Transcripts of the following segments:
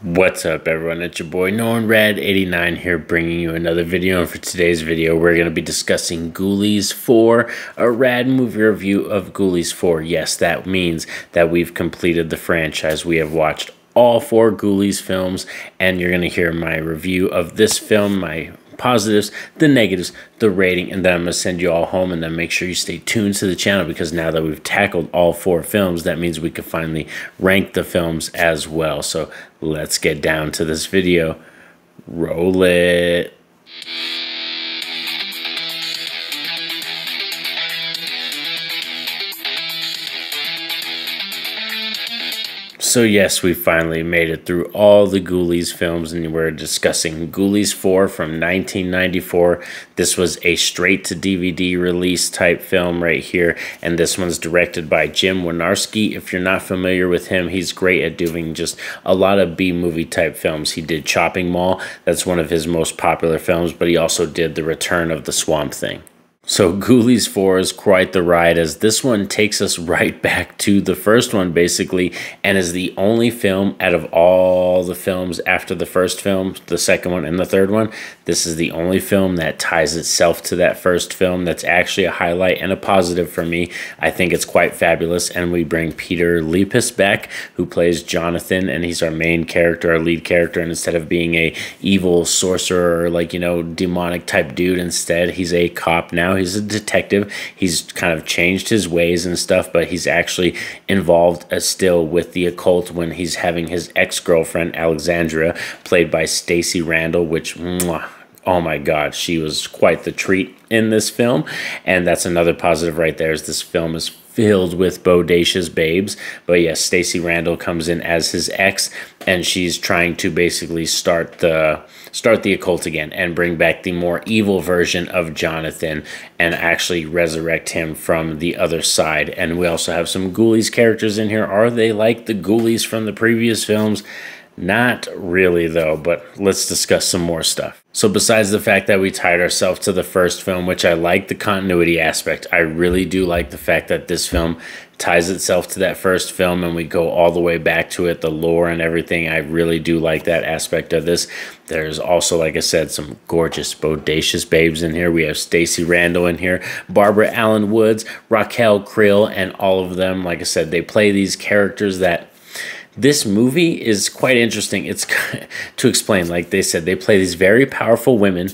What's up everyone, it's your boy Norin Radd 89 here bringing you another video and for today's video we're going to be discussing Ghoulies 4, a rad movie review of Ghoulies 4. Yes, that means that we've completed the franchise. We have watched all four Ghoulies films and you're going to hear my review of this film, my positives, the negatives, the rating, and then I'm going to send you all home. And then make sure you stay tuned to the channel because now that we've tackled all four films, that means we can finally rank the films as well. So let's get down to this video. Roll it. So yes, we finally made it through all the Ghoulies films and we're discussing Ghoulies 4 from 1994. This was a straight to DVD release type film right here and this one's directed by Jim Wynorski. If you're not familiar with him, he's great at doing just a lot of B-movie type films. He did Chopping Mall, that's one of his most popular films, but he also did The Return of the Swamp Thing. So Ghoulies 4 is quite the ride as this one takes us right back to the first one basically and is the only film out of all the films after the first film, the second one and the third one. This is the only film that ties itself to that first film that's actually a highlight and a positive for me. I think it's quite fabulous and we bring Peter Liapis back who plays Jonathan and he's our main character, our lead character and instead of being a evil sorcerer like, you know, demonic type dude instead, he's a cop now he's a detective. He's kind of changed his ways and stuff, but he's actually involved uh, still with the occult when he's having his ex girlfriend Alexandra, played by Stacie Randall, which. Mwah, oh my god she was quite the treat in this film and that's another positive right there is this film is filled with bodacious babes. But yes, Stacie Randall comes in as his ex, and she's trying to basically start the start the occult again and bring back the more evil version of Jonathan and actually resurrect him from the other side. And we also have some Ghoulies characters in here. Are they like the Ghoulies from the previous films? Not really, though, but let's discuss some more stuff. So, besides the fact that we tied ourselves to the first film, which I like the continuity aspect, I really do like the fact that this film ties itself to that first film and we go all the way back to it, the lore and everything. I really do like that aspect of this. There's also, like I said, some gorgeous, bodacious babes in here. We have Stacie Randall in here, Barbara Alyn Woods, Raquel Krelle, and all of them. Like I said, they play these characters that this movie is quite interesting. It's to explain, like they said, they play these very powerful women,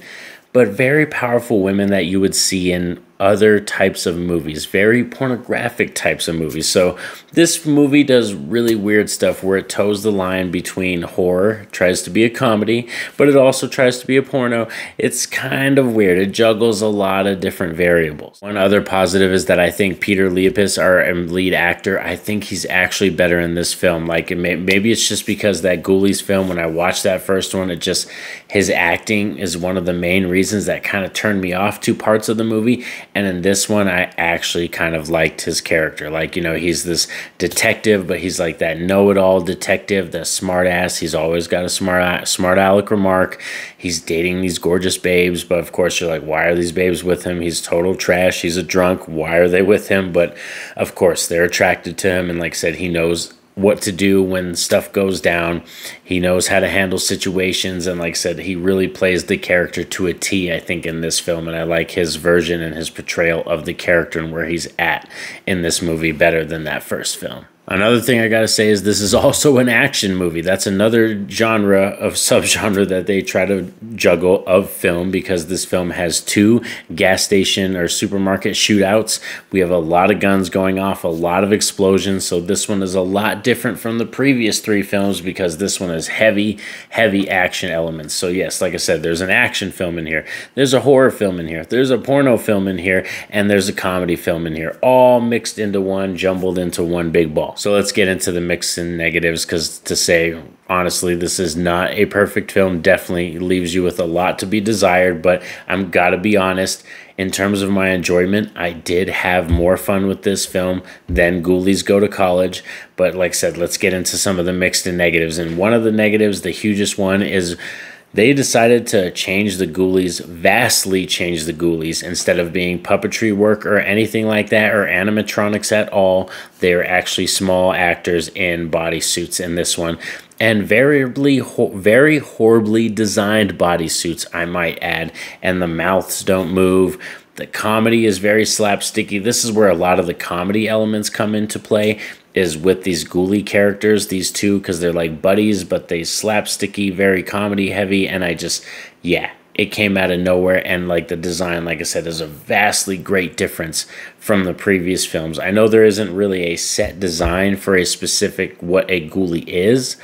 but very powerful women that you would see in other types of movies, very pornographic types of movies. So this movie does really weird stuff where it toes the line between horror, tries to be a comedy, but it also tries to be a porno. It's kind of weird. It juggles a lot of different variables. One other positive is that I think Peter Liapis, our um, lead actor, I think he's actually better in this film. Like may, maybe it's just because that Ghoulies film, when I watched that first one, it just his acting is one of the main reasons that kind of turned me off to parts of the movie and in this one, I actually kind of liked his character. Like, you know, he's this detective, but he's like that know it all detective, the smart ass. He's always got a smart, smart aleck remark. He's dating these gorgeous babes, but of course, you're like, why are these babes with him? He's total trash. He's a drunk. Why are they with him? But of course, they're attracted to him. And like I said, he knows what to do when stuff goes down. He knows how to handle situations, and like I said, he really plays the character to a T, I think, in this film. And I like his version and his portrayal of the character and where he's at in this movie better than that first film. Another thing I gotta say is this is also an action movie. That's another genre of subgenre that they try to juggle of film because this film has two gas station or supermarket shootouts. We have a lot of guns going off, a lot of explosions. So this one is a lot different from the previous three films because this one is heavy, heavy action elements. So yes, like I said, there's an action film in here. There's a horror film in here. There's a porno film in here, and there's a comedy film in here, all mixed into one, jumbled into one big ball. So let's get into the mix and negatives because to say honestly, this is not a perfect film. Definitely leaves you with a lot to be desired, but I'm gotta be honest. In terms of my enjoyment, I did have more fun with this film than Ghoulies Go to College. But like I said, let's get into some of the mixed and negatives. And one of the negatives, the hugest one, is they decided to change the ghoulies, vastly change the ghoulies. Instead of being puppetry work or anything like that, or animatronics at all, they're actually small actors in bodysuits in this one. and variably, very horribly designed bodysuits, I might add, and the mouths don't move. The comedy is very slapsticky. This is where a lot of the comedy elements come into play is with these ghoulie characters, these two, because they're like buddies, but they slapsticky, very comedy heavy, and I just, yeah, it came out of nowhere and like the design like i said is a vastly great difference from the previous films. I know there isn't really a set design for a specific what a ghoulie is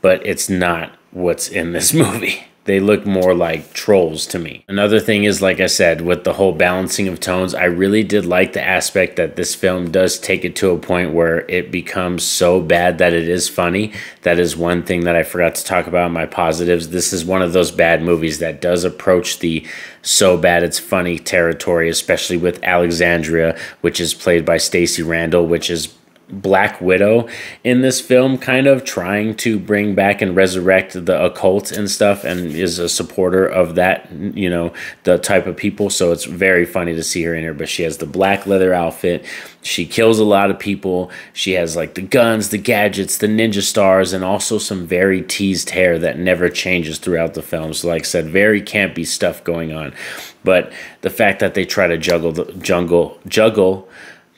but it's not what's in this movie they look more like trolls to me. Another thing is, like I said, with the whole balancing of tones, I really did like the aspect that this film does take it to a point where it becomes so bad that it is funny. That is one thing that I forgot to talk about in my positives. This is one of those bad movies that does approach the so bad it's funny territory, especially with Alexandria, which is played by Stacie Randall, which is Black Widow in this film, kind of trying to bring back and resurrect the occult and stuff, and is a supporter of that, you know, the type of people. So it's very funny to see her in here. But she has the black leather outfit. She kills a lot of people. She has like the guns, the gadgets, the ninja stars, and also some very teased hair that never changes throughout the film. So, like I said, very campy stuff going on. But the fact that they try to juggle the jungle juggle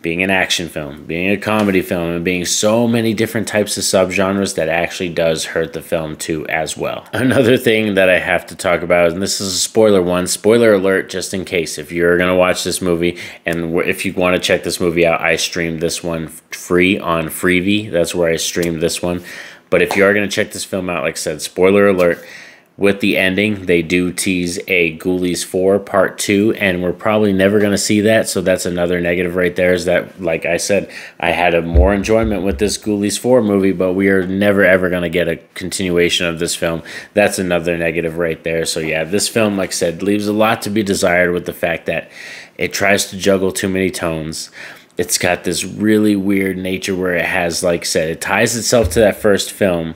being an action film, being a comedy film, and being so many different types of subgenres that actually does hurt the film too as well. Another thing that I have to talk about, and this is a spoiler one, spoiler alert just in case if you're gonna watch this movie and if you want to check this movie out, I streamed this one free on Freevee. That's where I streamed this one. But if you are gonna check this film out, like I said, spoiler alert with the ending, they do tease a Ghoulies 4 Part 2, and we're probably never going to see that. So that's another negative right there. Is that, like I said, I had a more enjoyment with this Ghoulies 4 movie, but we are never ever going to get a continuation of this film. That's another negative right there. So yeah, this film, like I said, leaves a lot to be desired with the fact that it tries to juggle too many tones. It's got this really weird nature where it has, like I said, it ties itself to that first film,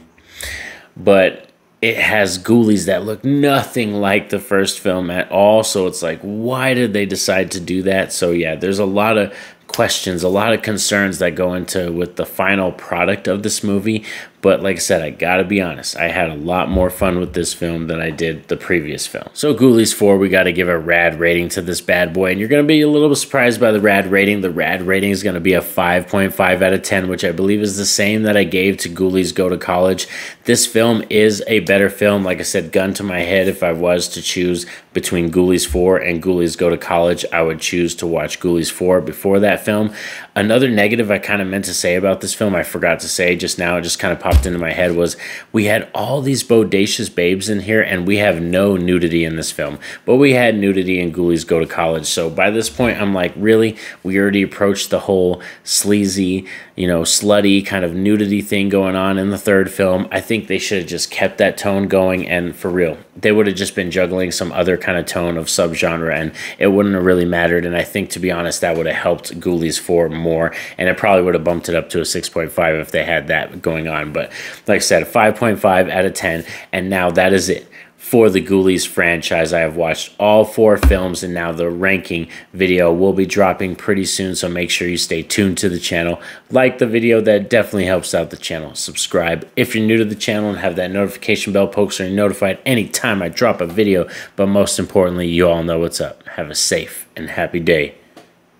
but it has ghoulies that look nothing like the first film at all. So it's like, why did they decide to do that? So yeah, there's a lot of questions, a lot of concerns that go into with the final product of this movie. But like I said, I gotta be honest, I had a lot more fun with this film than I did the previous film. So Ghoulies 4, we gotta give a rad rating to this bad boy. And you're gonna be a little surprised by the rad rating. The rad rating is gonna be a 5.5 out of 10, which I believe is the same that I gave to Ghoulies Go to College. This film is a better film. Like I said, gun to my head, if I was to choose between Ghoulies 4 and Ghoulies Go to College, I would choose to watch Ghoulies 4 before that film. Another negative I kind of meant to say about this film, I forgot to say just now, it just kind of popped into my head, was we had all these bodacious babes in here, and we have no nudity in this film. But we had nudity in Ghoulies Go to College. So by this point, I'm like, really? We already approached the whole sleazy, you know, slutty kind of nudity thing going on in the third film. I think they should have just kept that tone going, and for real, they would have just been juggling some other kind of tone of subgenre, and it wouldn't have really mattered. And I think, to be honest, that would have helped Ghoulies 4 more, and it probably would have bumped it up to a 6.5 if they had that going on. But like I said, 5.5 out of 10, and now that is it for the Ghoulies franchise. I have watched all four films and now the ranking video will be dropping pretty soon, so make sure you stay tuned to the channel. Like the video, that definitely helps out the channel. Subscribe if you're new to the channel and have that notification bell poked so you're notified anytime I drop a video. But most importantly, you all know what's up. Have a safe and happy day.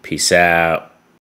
Peace out.